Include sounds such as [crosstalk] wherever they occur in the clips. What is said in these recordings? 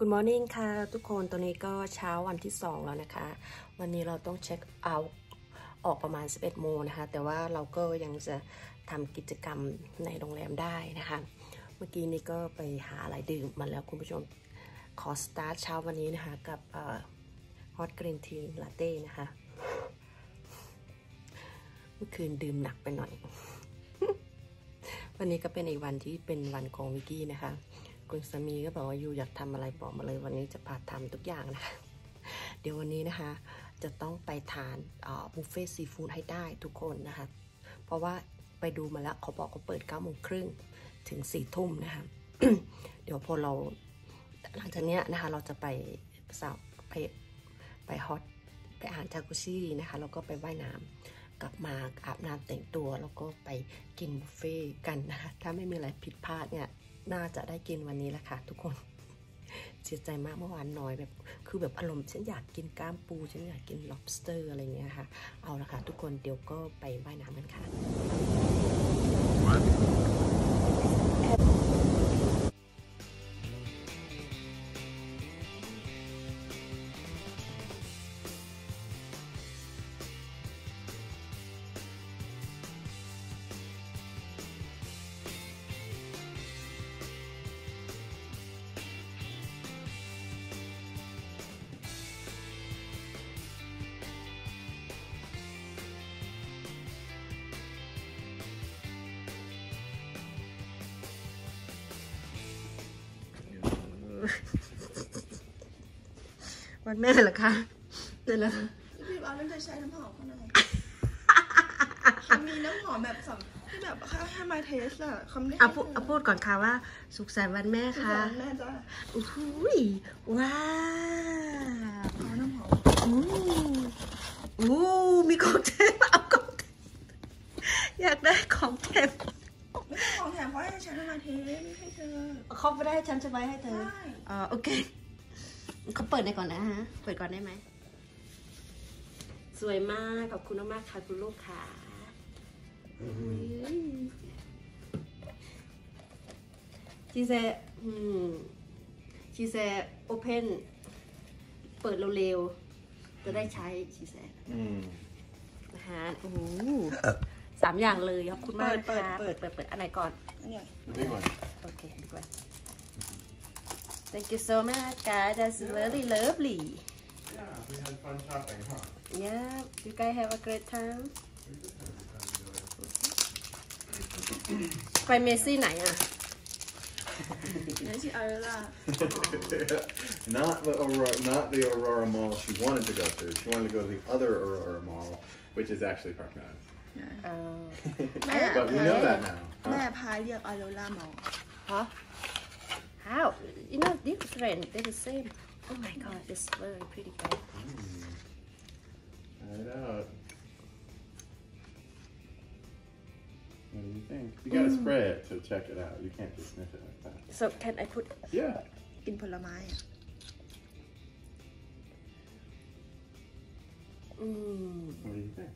Good morning ค่ะ ทุกคนตอนนี้ก็เช้าวันที่ 2 แล้วนะคะ วันนี้เราต้องเช็คเอาท์ออกประมาณ 11 โมงนะคะ แต่ว่าเราก็ยังจะทำกิจกรรมในโรงแรมได้นะคะ เมื่อกี้นี้ก็ไปหาอะไรดื่มมาแล้วคุณผู้ชมขอสตาร์ทเช้าวันนี้นะคะกับฮอตกรีนทีลาเต้นะคะ เมื่อคืนดื่มหนักไปหน่อย วันนี้ก็เป็นอีกวันที่เป็นวันของวิกกี้นะคะ คุณสามีก็บอกว่ายูอยากทำอะไรบอกมาเลยวันนี้จะพาทำทุกอย่างนะคะเดี๋ยววันนี้นะคะจะต้องไปทานบุฟเฟ่ซีฟู้ดให้ได้ทุกคนนะคะ เพราะว่าไปดูมาแล้วเขาบอกเขาเปิด9ก้าโมงครึ่งถึง4ี่ทุ่มนะคะเดี๋ยวพอเราหลังจากนี้นะคะเราจะไปสาวไปไปฮอตไปอาหารจากุชี่นะคะแล้วก็ไปว่ายน้ำกลับมาอาบน้ำแต่งตัว แล้วก็ไปกินบุฟเฟ่กันนะคะถ้าไม่มีอะไรผิดพลาดเนี่ย น่าจะได้กินวันนี้แหละค่ะทุกคนเสียใจมากเมื่อวานน้อยแบบ คือแบบอารมณ์ฉันอยากกินก้ามปู ฉันอยากกิน lobster อะไรเงี้ยค่ะ เอาละค่ะทุกคนเดี๋ยวก็ไปว่ายน้ำกันค่ะ วันแม่เหรอคะเดี๋ยวแล้วพี่เอาเรื่องจะใช้น้ำหอมข้างในมันมีน้ำหอมแบบสำที่แบบให้มาเทสอะคำนี้เอาพูดเอาพูดก่อนค่ะว่า สุขสันต์วันแม่คือค่ะแม่จ้าอุ้ยว้าวเอาน้ำหอมอู้อู้มีของแถมเอาของแถมอยากได้ของแถมไม่ใช่ของแถมเพราะให้ฉันมาเทสไม่ให้เธอเขาไม่ได้ให้ฉันใช่ไหมให้เธอใช่อ๋อโอเค เขาเปิดในก่อนนะฮะ เปิดก่อนได้ไหม สวยมาก ขอบคุณมากๆค่ะคุณลูกค่ะชีเซอืมชีเซโอเพนเปิดเร็วๆ จะได้ใช้ชีเซ Mm. นะฮะโอ้โหสามอย่างเลยขอบคุณมากค่ะเปิดเปิด เปิด อันไหนก่อน อันเนี้ย The big one. โอเคดีกว่า Thank you so much guys that's very lovely Yeah, we had fun shopping, huh? yeah you guys have a great time ไปเมซี่ไหนอะนี่ชื่ออาร่า not the Aurora, not the Aurora Mall she wanted to go to. She wanted to go to the other Aurora Mall, which is actually Park Meadows. เออแม่ But we know that now. แม่ Huh? พายเรียกอาโรล่ามอฮะ How? You know, different. They're the same. Oh my god, it's very pretty, guys. Mm. It out. What do you think? You gotta mm. spray it to check it out. You can't just sniff it like that. So can I put yeah. in polamaya? Hmm. What do you think?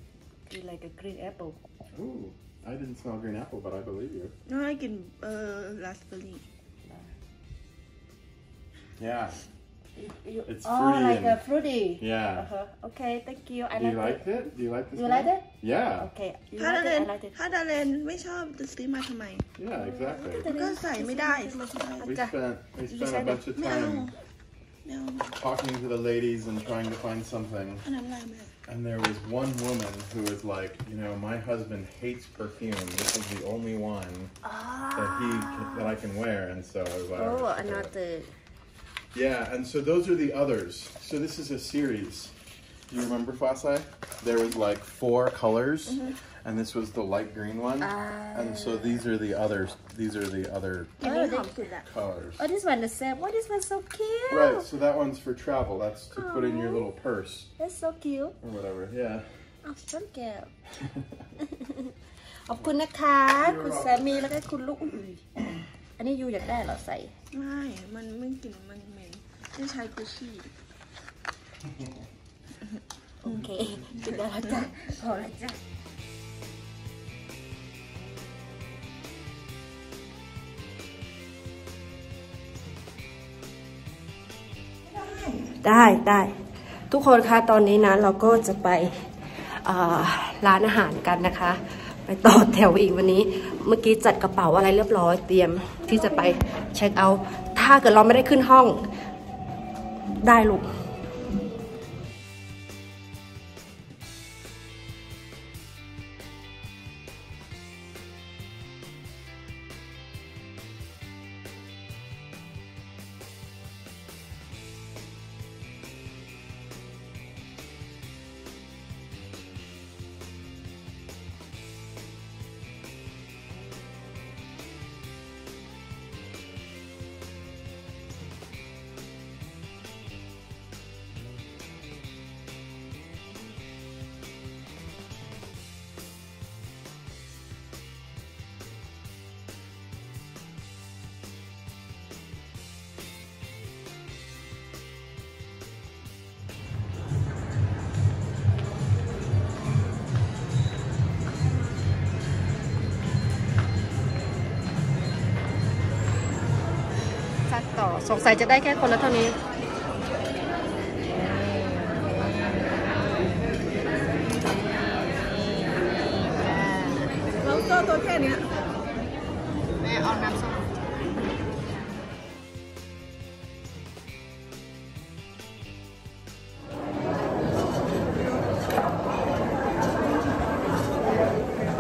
You like a green apple. Ooh, I didn't smell green apple, but I believe you. No, I can uh, last believe. Yeah. You- It's oh fruity like a and- fruity Yeah. uh-huh. okay thank you I Do you like like it it? Do you like the You smell? like it? Yeah. okay you ถ้าดา like เล it น I like it ถ้าดาเลนไม่ชอบจะซื้อมาทำไม Yeah, exactly. ก็ใส่ไม่ได้ We Okay. spent we spent a decided- bunch of ไม่เอา time ไม่เอา talking to the ladies and trying to find something. อันนั้นอะไรแม่ And there was one woman who was like, you know, my husband hates perfume. This is the only one that he that I can wear. And so I was like, oh "Alright, okay." another Yeah, and so those are the others. So this is a series. You remember Fasai? There was like four colors, and this was the light green one. And so these are the others. These are the other กินนี้หอมสุดอะ colors. oh this one the same oh this one so cute Right. So that one's for travel. That's to put in your little purse that's so cute or whatever. Yeah. อ้าวต้นแก้ว [laughs] [laughs] ขอบคุณนะคะ คุณสามีแล้วก็คุณลูกอุ้ยอันนี้ยูอยากได้เหรอใส่ ไม่ มันไม่กลิ่นมันเหม็น ไม่ใช้กุชชี่โอเคกินได้แล้วจ้ะพอแล้วจ้ะได้ได้ทุกคนคะตอนนี้นะเราก็จะไปร้านอาหารกันนะคะ ไปต่อแถวอีกวันนี้ เมื่อกี้จัดกระเป๋าอะไรเรียบร้อยเตรียมที่จะไปเช็คเอาท์ถ้าเกิดเราไม่ได้ขึ้นห้อง ได้ลูก สงสัยจะได้แค่คนละเท่านี้แล้วก็ตัวแค่เนี้ยแม่เอาน้ำส้ม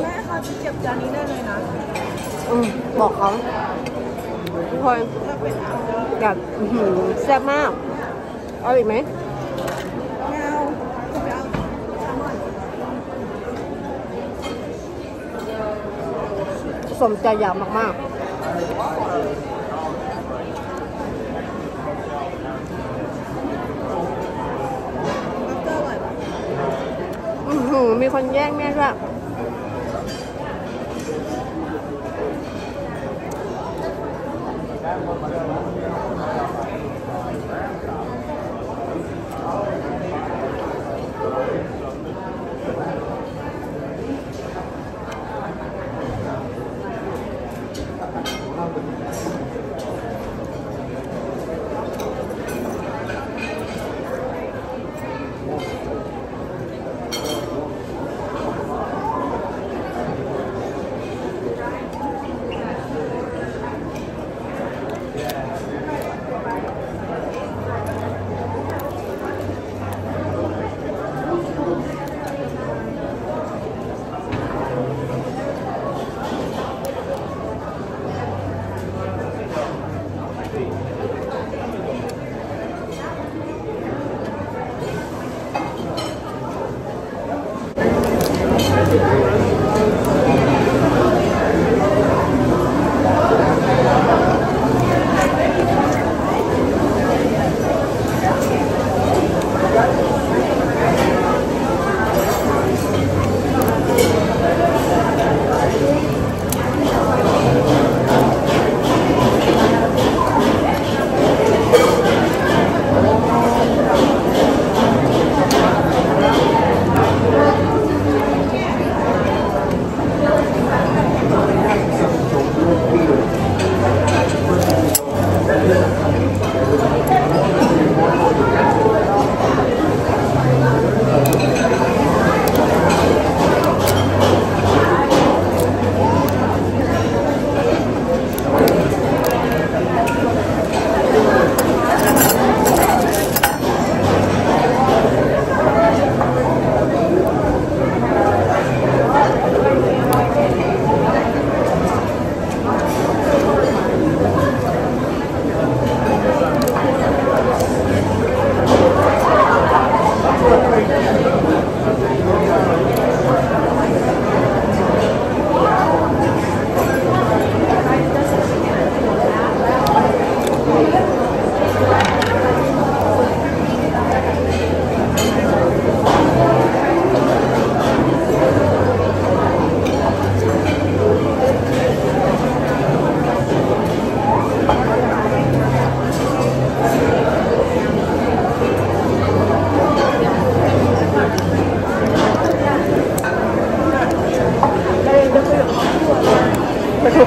แม่เขาจะเก็บจานนี้ได้เลยนะ อืม บอกเขา ทุกคนแบบแซ่บมากเอาอีกไหมไม่เอาไม่เอาแซลมสมใจอยากมากบัฟเตอร์อร่อยปะๆมีคนแย่งแม่ด้วย Thank you.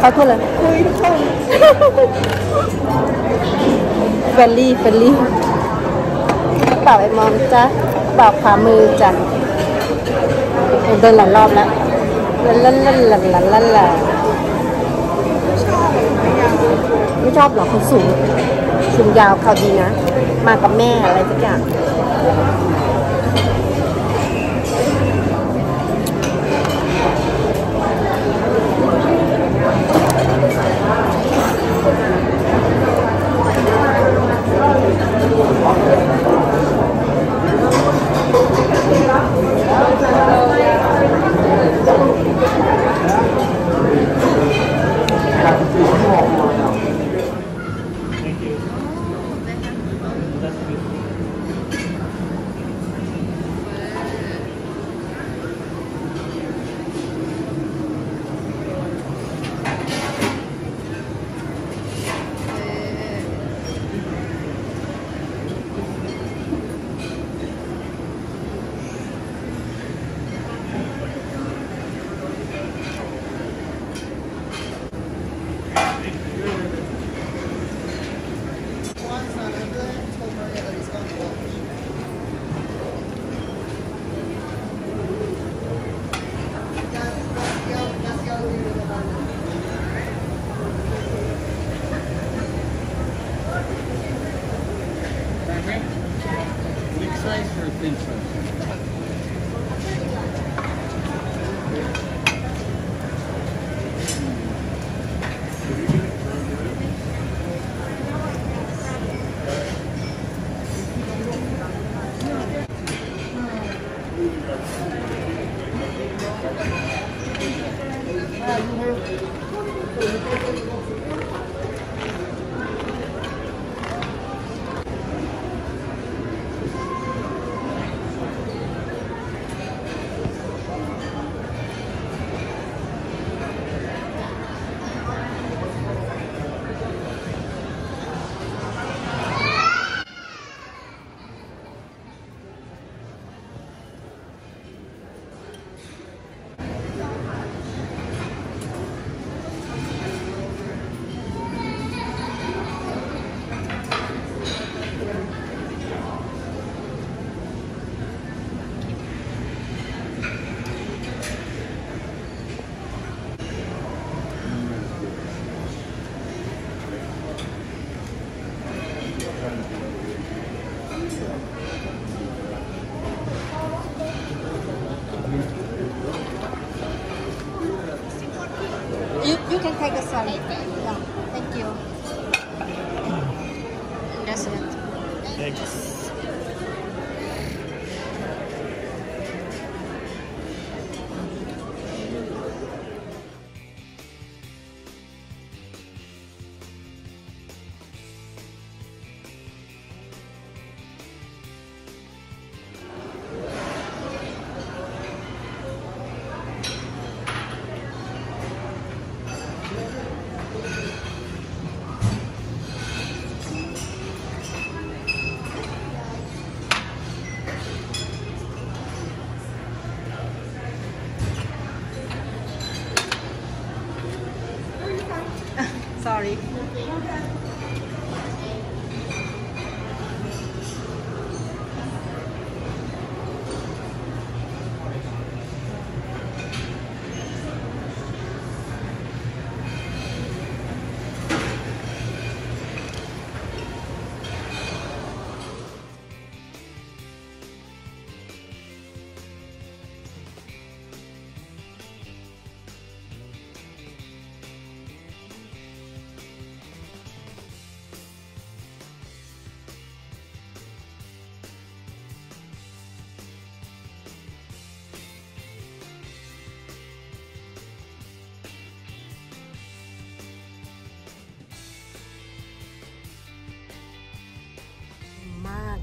เขาทั่วเลยคุยทุกคนเฟลลี่เฟลลี่เเปล่าไอ้มอมจ๊ะเปล่าขามือจ้ะเดินหลายรอบแล้วลันลันลันลันลันลันลันไม่ชอบหรอเขาสูงสูงยาวเขาดีนะ มากับแม่อะไรสักอย่าง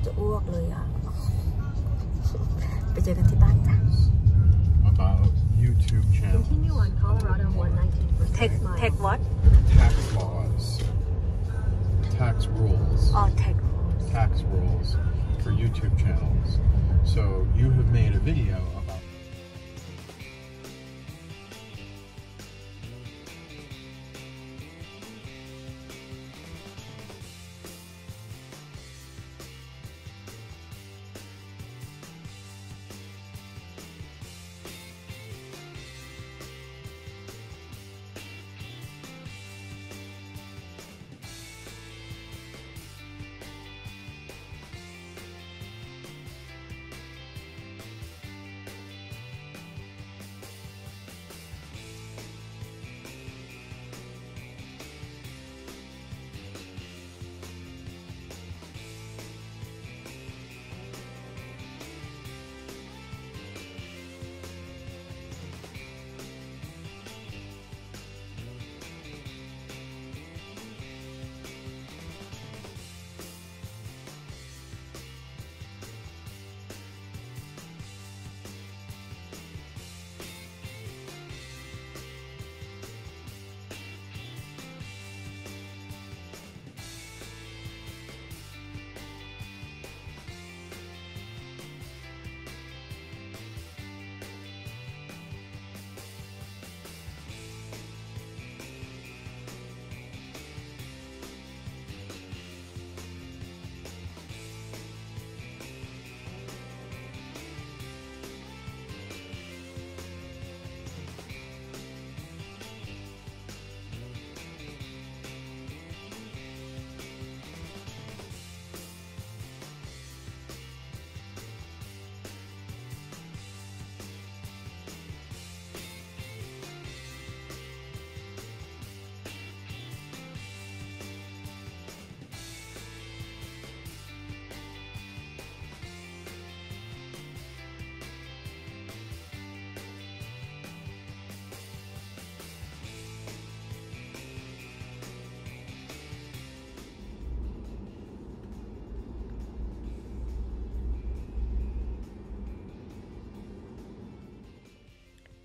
จะอ้วกเลยอ่ะ ไปเจอกันที่บ้านจ้ะ About YouTube channel Continue on Colorado 119 for Take six miles. take what tax laws, tax rules, oh take tax rules for YouTube channels. So you have made a video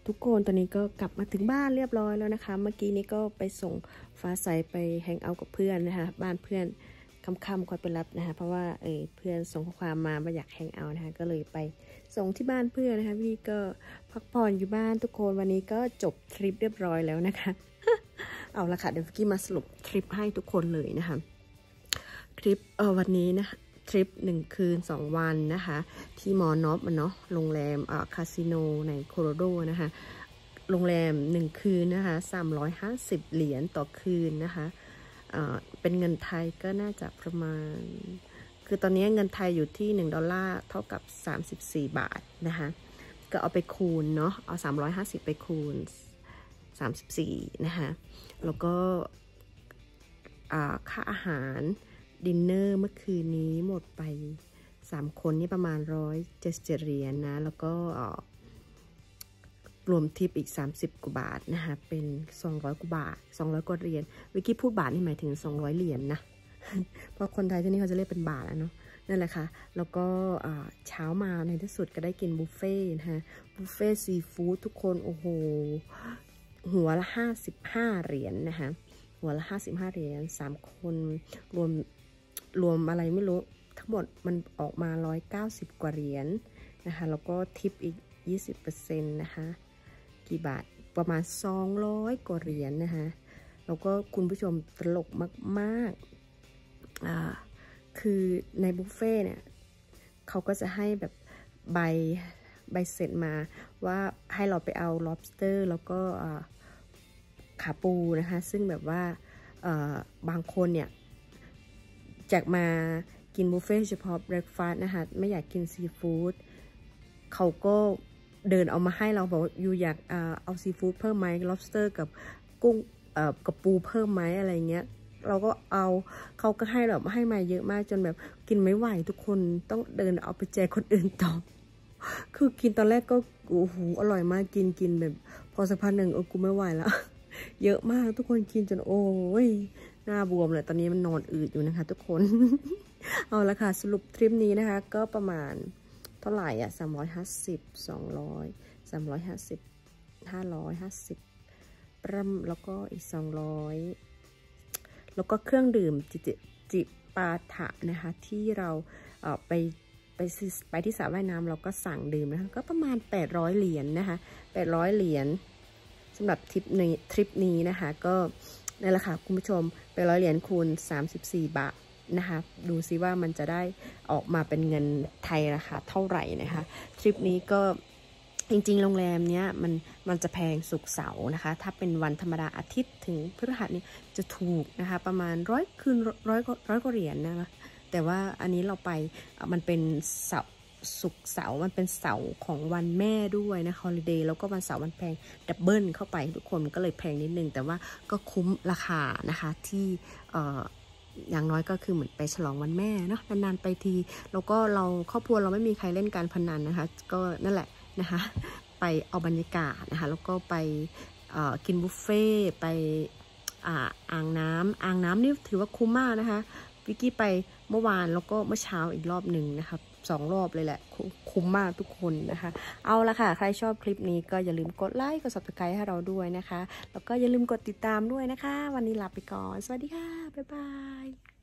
ทุกคนตอนนี้ก็กลับมาถึงบ้านเรียบร้อยแล้วนะคะ เมื่อกี้นี้ก็ไปส่งฟ้าใสไปแฮงเอากับเพื่อนนะคะ บ้านเพื่อนค่ำๆคอยไปรับนะคะ เพราะว่าเออเพื่อนส่งข้อความมาว่าอยากแฮงเอานะคะ ก็เลยไปส่งที่บ้านเพื่อนนะคะ พี่ก็พักผ่อนอยู่บ้านทุกคนวันนี้ก็จบทริปเรียบร้อยแล้วนะคะ เอาละค่ะเดี๋ยวกี้มาสรุปทริปให้ทุกคนเลยนะคะทริปเออวันนี้นะคะ ทริปหนึ่งคืนสองวันนะคะ ที่มอนอฟเนาะโรงแรมเอ่อคาสิโนในโคโรโดนะคะโรงแรมหนึ่งคืนนะคะ 350 เหรียญต่อคืนนะคะเออเป็นเงินไทยก็น่าจะประมาณ คือตอนนี้เงินไทยอยู่ที่ 1 ดอลลาร์เท่ากับ 34 บาทนะคะ ก็เอาไปคูณเนาะ เอา 350 ไปคูณ 34 นะคะ แล้วก็อ่าค่าอาหาร ดินเนอร์เมื่อคืนนี้หมดไป 3 คนนี่ประมาณ 177 เหรียญนะ แล้วก็รวมทิปอีก 30 กว่าบาทนะคะ เป็น 200 กว่าบาท 200 กว่าเหรียญ วิกกี้พูดบาทนี่หมายถึง 200 เหรียญนนะ เพราะคนไทยที่นี่เขาจะเรียกเป็นบาทแล้วเนาะ นั่นแหละค่ะ แล้วก็เช้ามาในที่สุดก็ได้กินบุฟเฟ่นะคะบุฟเฟ่ซีฟู้ดทุกคน โอ้โห หัวละ 55 เหรียญนะคะ หัวละ 55 เหรียญ3คน รวม รวมอะไรไม่รู้ ทั้งหมดมันออกมา 190 กว่าเหรียญนะคะ แล้วก็ทิปอีก 20%นะคะ กี่บาทประมาณ 200 กว่าเหรียญนะคะ แล้วก็คุณผู้ชมตลกมากๆอ่าคือในบุฟเฟ่เนี่ยเขาก็จะให้แบบใบใบเสร็จมาว่าให้เราไปเอา lobster แล้วก็ขาปูนะคะ ซึ่งแบบว่าบางคนเนี่ย จากมากินบุฟเฟ่เฉพาะ breakfast นะคะไม่อยากกินซีฟู้ดเขาก็เดินเอามาให้เราบอกว่าอยู่อยากเอาซีฟู้ดเพิ่มไหม lobster กับกุ้งกับปูเพิ่มไหมอะไรเงี้ยเราก็เอาเขาก็ให้แบบให้มาเยอะมากจนแบบกินไม่ไหวทุกคนต้องเดินเอาไปแจกคนอื่นต่อ คือกินตอนแรกก็โอ้โหอร่อยมากกินกินแบบ พอสักพักหนึ่งเออกูไม่ไหวแล้วเยอะมากทุกคนกินจนโอ้ย หน้าบวมเลยตอนนี้มันนอนอืดอยู่นะคะ ทุกคน เอาละค่ะ สรุปทริปนี้นะคะ ก็ประมาณเท่าไหร่อะสามร้อยห้าสิบสองร้อยสามร้อยห้าสิบห้าร้อยห้าสิบประมแล้วก็อีกสองร้อยแล้วก็เครื่องดื่มจิจิจิปาถะนะคะ ที่เราเออไปไปไปที่สระว่ายน้ำเราก็สั่งดื่มนะคะก็ประมาณ 800 เหรียญนนะคะ800 เหรียญสำหรับทริปนี้ทริปนี้นะคะก็ นั่นแหละค่ะคุณผู้ชม800เหรียญคูณ 34 บาทนะคะดูซิว่ามันจะได้ออกมาเป็นเงินไทยราคาเท่าไหร่นะคะทริปนี้ก็จริงๆ โรงแรมเนี้ยมันมันจะแพงสุกเสาร์นะคะ ถ้าเป็นวันธรรมดาอาทิตย์ถึงพฤหัสนี่จะถูกนะคะ ประมาณร้อยคืนร้อยร้อยกว่าเหรียญนะคะแต่ว่าอันนี้เราไปมันเป็นเสาร์ ศุกร์เสาร์มันเป็นเสาร์ของวันแม่ด้วยนะ holiday แล้วก็วันเสาร์วันแพง double เข้าไปทุกคนมันก็เลยแพงนิดนึง แต่ว่าก็คุ้มราคานะคะที่เอ่ออย่างน้อยก็คือเหมือนไปฉลองวันแม่เนาะนานๆไปที แล้วก็เราครอบครัวเราไม่มีใครเล่นการพนันนะคะ ก็นั่นแหละนะคะไปเอาบรรยากาศนะคะแล้วก็ไปเอ่อกินบุฟเฟ่ไปอ่าอ่างน้ำอ่างน้ำนี่ถือว่าคุ้มมากนะคะวิกกี้ไปเมื่อวานแล้วก็เมื่อเช้าอีกรอบหนึ่งนะครับ สองรอบเลยแหละคุคุ้มมากทุกคนนะคะ เอาละค่ะ ใครชอบคลิปนี้ก็อย่าลืมกดไลค์กด subscribe ให้เราด้วยนะคะ แล้วก็อย่าลืมกดติดตามด้วยนะคะ วันนี้ลาไปก่อน สวัสดีค่ะ บ๊ายบาย